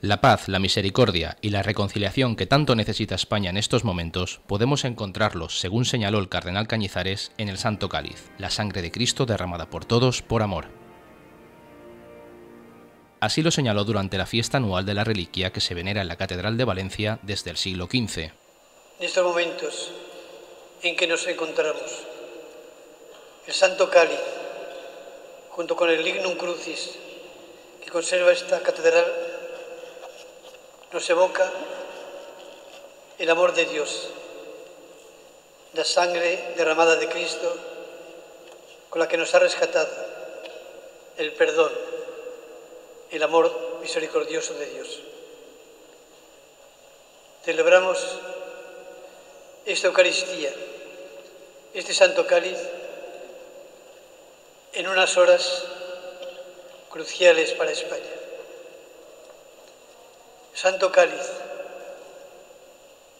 La paz, la misericordia y la reconciliación que tanto necesita España en estos momentos podemos encontrarlos, según señaló el cardenal Cañizares, en el Santo Cáliz, la sangre de Cristo derramada por todos por amor. Así lo señaló durante la fiesta anual de la reliquia que se venera en la Catedral de Valencia desde el siglo XV. En estos momentos en que nos encontramos, el Santo Cáliz, junto con el Lignum Crucis que conserva esta catedral, nos evoca el amor de Dios, la sangre derramada de Cristo con la que nos ha rescatado, el perdón, el amor misericordioso de Dios. Celebramos esta Eucaristía, este Santo Cáliz, en unas horas cruciales para España. Santo Cáliz,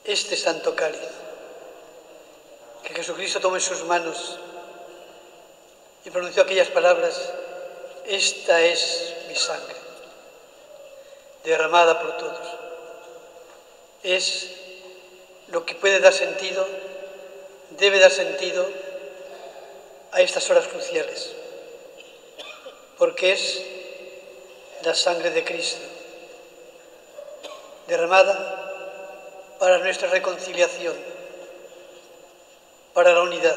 este Santo Cáliz, que Jesucristo tomó en sus manos y pronunció aquellas palabras, esta es mi sangre, derramada por todos. Es lo que puede dar sentido, debe dar sentido a estas horas cruciales, porque es la sangre de Cristo derramada para nuestra reconciliación, para la unidad.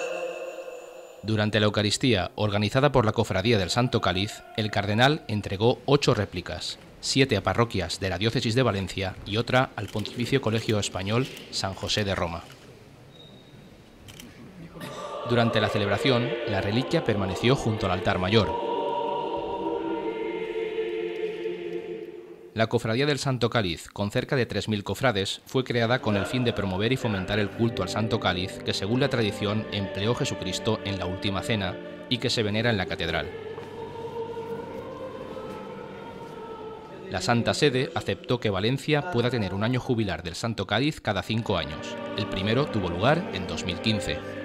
Durante la Eucaristía, organizada por la Cofradía del Santo Cáliz, el cardenal entregó ocho réplicas, siete a parroquias de la Diócesis de Valencia y otra al Pontificio Colegio Español San José de Roma. Durante la celebración, la reliquia permaneció junto al altar mayor, La Cofradía del Santo Cáliz, con cerca de 3.000 cofrades, fue creada con el fin de promover y fomentar el culto al Santo Cáliz que, según la tradición, empleó Jesucristo en la Última Cena y que se venera en la catedral. La Santa Sede aceptó que Valencia pueda tener un año jubilar del Santo Cáliz cada cinco años. El primero tuvo lugar en 2015.